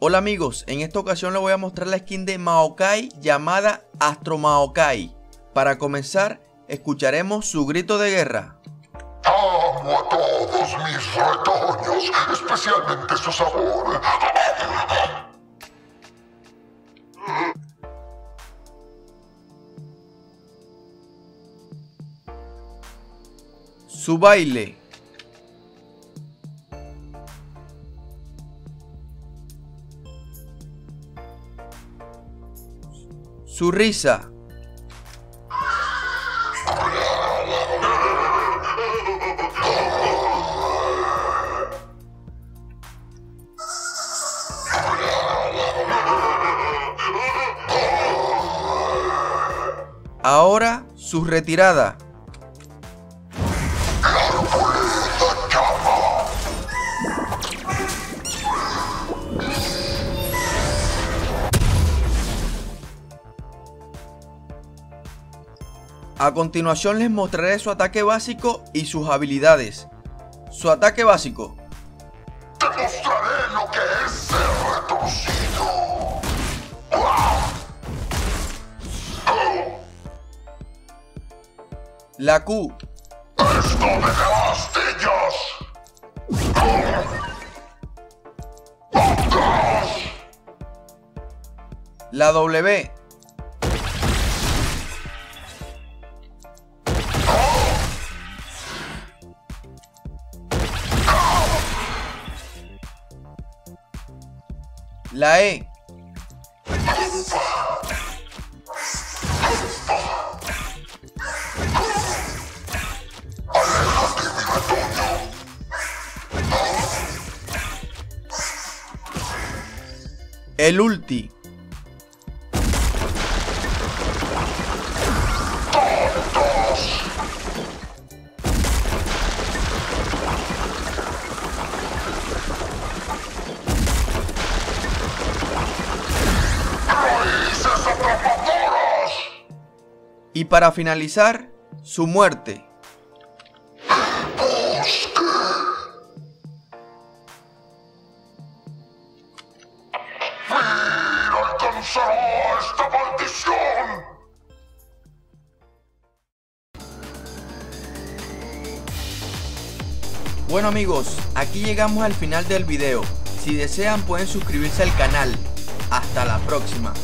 Hola amigos, en esta ocasión les voy a mostrar la skin de Maokai llamada Astro Maokai. Para comenzar, escucharemos su grito de guerra. Amo a todos mis retoños, especialmente su sabor. Su baile. Su risa. Ahora su retirada. A continuación les mostraré su ataque básico y sus habilidades. Su ataque básico. Te mostraré lo que es ser retorcido. La Q. Esto da astillas. La W. La E. El ulti. Y para finalizar, su muerte. Bueno amigos, aquí llegamos al final del video. Si desean pueden suscribirse al canal. Hasta la próxima.